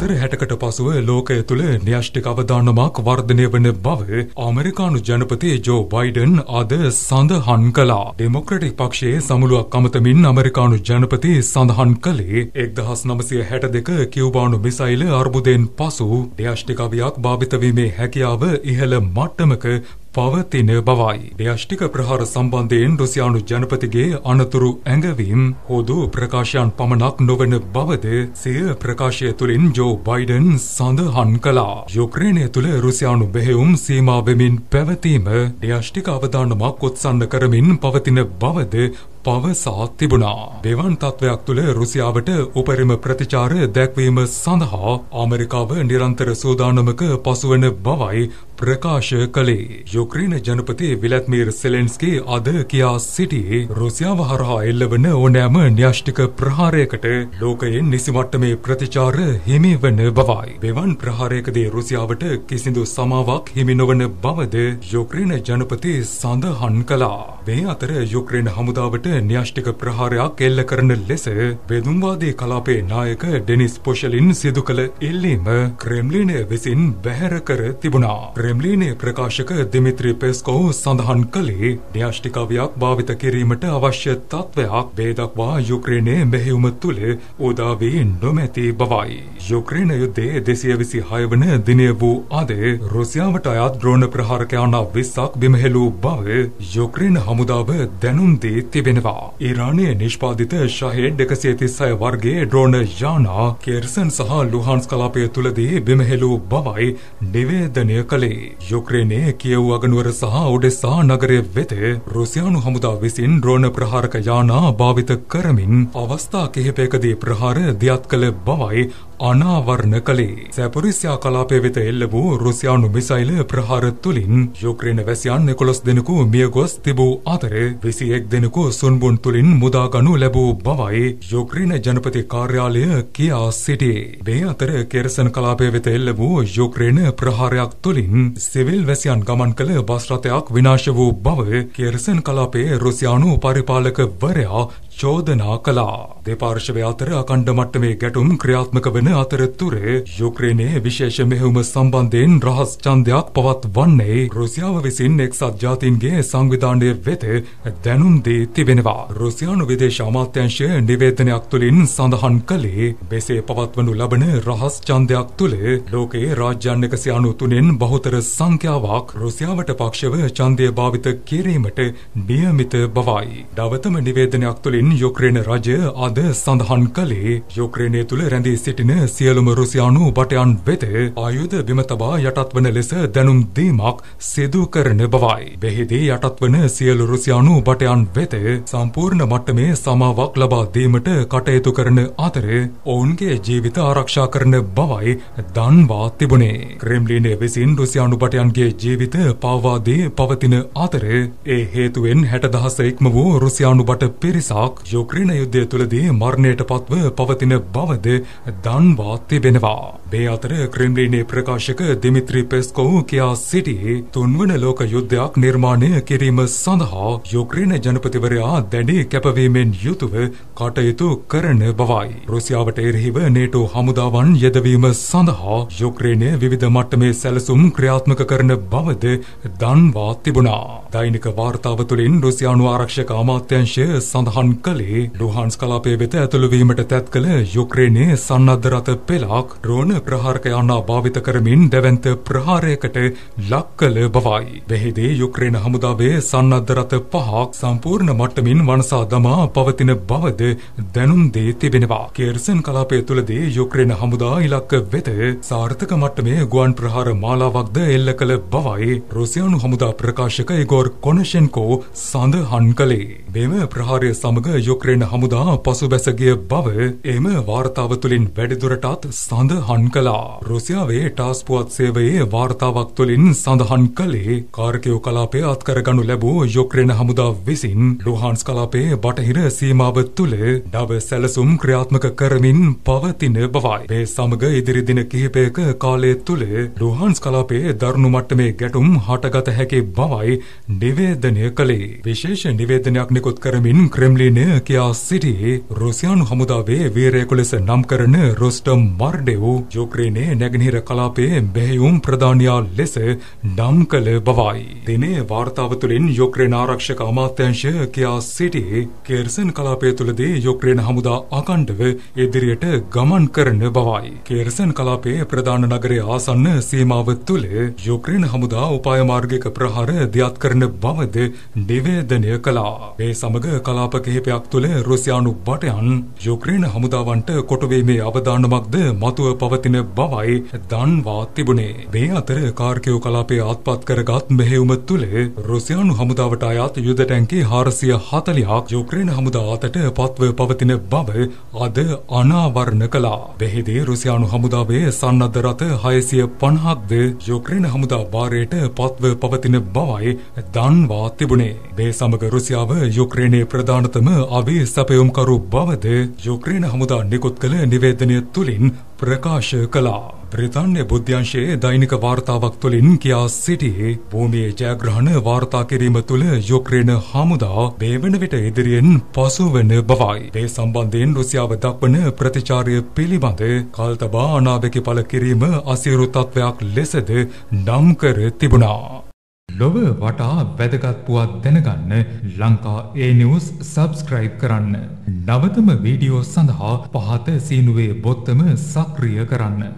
වසර හැටකට පසුව ලෝකය තුළ න්‍යෂ්ටික අවධානමක් වර්ධනය වන බව අමරිකානු ජනපති ජෝ බයිඩන් අද සඳහන් කලා. ඩෙමොක්‍රටික් පක්ෂයේ සමුළුවක් අමතමින් අමරිකානු ජනපති සඳහන් කළේ එක්දහස් නමසය හැට දෙක කිව්බානු මිසයිල අර්බුදයෙන් පසු න්‍යෂ්ටිකවයක් භාවිතවීමේ හැකියාව ඉහළ මට්ටමක පවතින බවයි. න්‍යෂ්ටික ප්‍රහාර සම්බන්ධයෙන් රුසියානු ජනපතිගේ අනතුරු ඇඟවීම් හොදු ප්‍රකාශයන් පමණක් නොවන බවද සිය ප්‍රකාශය තුළින් ජෝ බයිඩන් සඳහන් කළා. යුක්‍රේනය තුළ රුසියානු බෙහෙවුම් සීමා වෙමින් පැවතීම න්‍යෂ්ටික අවධානමක් උත්සන්න කරමින් පවතින බවද පවසා තිබුණා. දෙවන් තත්ත්වයක් තුළ රුසියාවට උපරිම ප්‍රතිචාර දැක්වීම සඳහා අමරිකාව නිරන්තර සූදානමක පසුවන බවයි ප්‍රකාශ කළේ. යුක්‍රේන ජනපති විලත්මීර් සෙලෙන්ස්කී අද කියා සිටියේ රුසියාව හරහා එල්ලවන ඕනෑම න්‍යෂ්ටික ප්‍රහාරයකට ලෝකයෙන් නිසිමට්ටමේ ප්‍රතිචාර හිමි වන බවයි. මෙවන් ප්‍රහාරයකදී රුසියාවට කිසිදු සමාවක් හිමි නොවන බවද යුක්‍රේන ජනපති සඳහන් කළා. මේ අතර යුක්‍රේන හමුදාවට න්‍යෂ්ටික ප්‍රහාරයක් එල්ල කරන ලෙස බෙදුම්වාදී කලාපේ නායක ඩෙනිස් පොෂලින් සිදු කළ ඉල්ලීම ක්‍රෙම්ලිනය විසින් බැහැර කර තිබුණා. ක්‍රෙම්ලිනයේ ප්‍රකාශක දිමිත්‍රි පෙස්කෝ සඳහන් කළේ න්‍යෂ්ටිකවයක් භාවිත කිරීමට අවශ්‍ය තත්ත්වයක් බේදක්වා යුක්‍රේනයේ මෙහෙයුම තුළ උදා වී නොමැති බවයි. යුක්‍රේන යුද්ධයේ දෙසිය විසි හය වන දිනය වූ අද රුසියාවට අයත් ද්‍රෝණ ප්‍රහාරකයන විස්සක් බිමහෙලූ බව යුක්‍රේන හමුදාව දැනුම් දී තිබෙන තිබෙනවා. ඊරානයේ නිෂ්පාදිත ශහේඩ් එකසිය තිස්සය වර්ගේ ඩ්‍රෝන යානා කෙර්සන් සහ ලුහන්ස් කලාපය තුළදී බිමහෙලූ බවයි නිවේදනය කළේ. යුක්‍රේනයේ කියව් අගනුවර සහ ඔඩෙස්සා නගරය වෙත රුසියානු හමුදා විසින් ඩ්‍රෝන ප්‍රහාරක යානා භාවිත කරමින් අවස්ථා කිහිපයකදී ප්‍රහාර දියත් කළ බවයි අනාවරණ කළේ. සැපරිස්යා කලාපය වෙත එල්ල වූ රුසියානු මිසයිල ප්‍රහාර තුළින් යුක්‍රේන වැසියන් එකොළොස් දෙනෙකු මියගොස් තිබූ අතර විසි එක් දෙනෙකු සුන්බුන් තුළින් මුදාගනු ලැබූ බවයි යුක්‍රේන ජනපති කාර්යාලය කියා සිටියේ. මේ අතර කෙරසන කලාපය වෙත එල්ල වූ යුක්‍රේන ප්‍රහාරයක් තුළින් සිවිල් වැසියන් ගමන් කළ බස්රථයක් විනාශ වූ බව කෙරසන් කලාපයේ රුසියානු පරිපාලක වරයා චෝදනා කළා. දෙපාර්ශවය අතර අකණ්ඩ මට්ටමේ ගැටුම් ක්‍රියාත්මක වන අතරතුර යුක්‍රේනයේ විශේෂ මෙහෙයුම සම්බන්ධයෙන් රහස් ඡන්දයක් පවත්වන්නේ රුසියාව විසින් එක්සත් ජාතීන්ගේ සංවිධානය වෙත දැනුම් දී තිබෙනවා. රුසියානු විදේශ අමාත්‍යංශය නිවේදනයක් තුළින් සඳහන් කළේ මෙසේ පවත්වනු ලබන රහස් ඡන්දයක් තුළ ලෝකයේ රාජ්‍යයන් එකසිය අනු තුනෙන් බහුතර සංඛ්‍යාවක් රුසියාවට පක්ෂව ඡන්දය භාවිත කිරීමට නියමිත බවයි. දවතම නිවේදනයක් තුළින් යුක්‍රේන රජය අද සඳහන් කළේ යුක්‍රේනය තුළ රැඳී සිටින සියලුම රුසියානු බටයන් වෙත ආයුධ බිම තබා යටත් වන ලෙස දැනුම් දීමක් සිදු කරන බවයි. මෙහිදී යටත් වන සියලු රුසියානු බටයන් වෙත සම්පූර්ණ මට්ටමේ සමාවක් ලබා දීමට කටයුතු කරන අතර ඔවුන්ගේ ජීවිත ආරක්ෂා කරන බවයි දන්වා තිබුණේ. ක්‍රෙම්ලිනය විසින් රුසියානු බටයන්ගේ ජීවිත පවවාදී පවතින අතර ඒ හේතුවෙන් හැට දහස ඉක්ම වූ රුසියානු බට පිරිසක් යුක්‍රේන යුද්ධය තුළදී මරණයට පත්ව පවතින බවද දන්වා තිබෙනවා. මේ අතර ක්‍රෙම්ලිනේ ප්‍රකාශක දිමිත්‍රි පෙස්කෝව් කියා සිටියේ තුන්වන ලෝක යුද්ධයක් නිර්මාණය කිරීම සඳහා යුක්‍රේන ජනපතිවරයා දැඩි කැපවීමෙන් යුතුව කටයුතු කරන බවයි. රුසියාවට එරෙහිව නේටෝ හමුදාවන් යෙදවීම සඳහා යුක්‍රේනය විවිධ මට්ටමේ සැලසුම් ක්‍රියාත්මක කරන බවද දන්වා තිබුණා. දෛනික වාර්තාව තුළින් රුසියානු ආරක්ෂක අමාත්‍යංශය සඳහන් කළේ ලුහන්ස් කලාපය වෙත ඇතුළුවීමට තැත් කළ යුක්‍රේනයේ සන්නද්ධ රථ පෙළක් ඩ්‍රෝන ප්‍රහාරකයන්නා භාවිත කරමින් දැවන්ත ප්‍රහාරයකට ලක් කළ බවයි. මෙහිදී යුක්‍රේන හමුදාවේ සන්නද්ධ රථ පහක් සම්පූර්ණ මට්ටමින් වනසා දමා පවතින බවද දැනුම් දී තිබෙනවා. කේර්සන් කලාපය තුළදී යුක්‍රේන හමුදා ඉලක්ක වෙත සාර්ථක මට්ටමේ ගුවන් ප්‍රහාර මාලාවක්ද එල්ල කළ බවයි රුසියානු හමුදා ප්‍රකාශක ඉගෝර් කොනෂෙන්කෝ සඳහන් කළේ. මෙම ප්‍රහාරය සමග යුක්‍රේන හමුදා පසුබැස ගිය බව එම වාර්තාව තුළින් වැඩිදුරටත් සඳහන් කළා. රුසියාවේ ටාස් පුවත් සේවයේ වාර්තාවක් තුළින් සඳහන් කළේ කාර්කයෝ කලාපය අත්කරගනු ලැබූ යුක්‍රේන හමුදා විසින් ලුහන්ස් කලාපයේ බටහිර සීමාව තුළ නව සැලසුම් ක්‍රියාත්මක කරමින් පවතින බවයි. මේ සමග ඉදිරි දින කිහිපයක කාලය තුළ ලුහන්ස් කලාපයේ දරුණු මට්ටමේ ගැටුම් හටගත හැකි බවයි නිවේදනය කළේ. විශේෂ නිවේදනයක් නිකුත් කරමින් ක්‍රෙම්ලිනය යුක්‍රේනය කියා සිටි රුසියානු හමුදාවේ වීරයෙකු ලෙස නම් කරන රොස්ටම් මර්ඩෙව් යුක්‍රේනයේ නැගෙනහිර කලාපයේ බැහැයුම් ප්‍රධානියා ලෙස නම් කළ බවයි. දිනේ වාර්තාව තුළින් යුක්‍රේන ආරක්ෂක අමාත්‍යංශ කියා සිටි කේර්සන් කලාපය තුළදී යුක්‍රේන හමුදා අකණ්ඩව ඉදිරියට ගමන් කරන බවයි. කේර්සන් කලාපයේ ප්‍රධාන නගරයේ ආසන්න සීමාව තුළ යුක්‍රේන හමුදා උපාය මාර්ගික ප්‍රහාර දියත් කරන බවද නිවේදනය කළා. මේ සමග කලාප කිහිපයක් තුළ රුසියානු බටයන් යුක්‍රේන හමුදාවන්ට කොටුවීමේ අවධානමක්ද මතුව පවතින බවයි දන්වා තිබුණේ. මේ අතර කාර්කයෝ කලාපයේ අත්පත් කරගත් මෙහෙයුම තුළ රුසියානු හමුදාවට අයත් යුද ටැංකි 440ක් යුක්‍රේන හමුදා අතට පත්ව පවතින බව අද අනාවරණ කළා. මෙහිදී රුසියානු හමුදාවේ සන්නද්ධ රථ 650ක්ද යුක්‍රේන හමුදා භාරයට පත්ව පවතින බවයි දන්වා තිබුණේ. මේ සමග රුසියාව යුක්‍රේනයේ ප්‍රධානතම අවි සැපයුම්කරු බවද යුක්‍රේන හමුදා නිකුත් කළ නිවේදනය තුළින් ප්‍රකාශ කළා. බ්‍රිතාන්‍ය බුද්ධ්‍යංශයේ දෛනික වාර්තාවක් තුළින් කියා සිටියේ භූමියේ ජයග්‍රහණ වාර්තා කිරීම තුළ යුක්‍රේන හමුදා මේ වන විට ඉදිරියෙන් පසුවන බවයි. මේ සම්බන්ධයෙන් රුසියාව දක්වන ප්‍රතිචාරය පිළිබඳ කල්තබා අනාවැකි පළ කිරීම අසීරු තත්ත්වයක් ලෙසද නම් කර තිබුණා. ලොව වටා වැදගත් පුවත් දැනගන්න ලංකා ඒ නිවුස් සබස්ක්‍රයිබ් කරන්න. නවතම වීඩියෝ සඳහා පහත සීනුවේ බොත්තම සක්‍රිය කරන්න.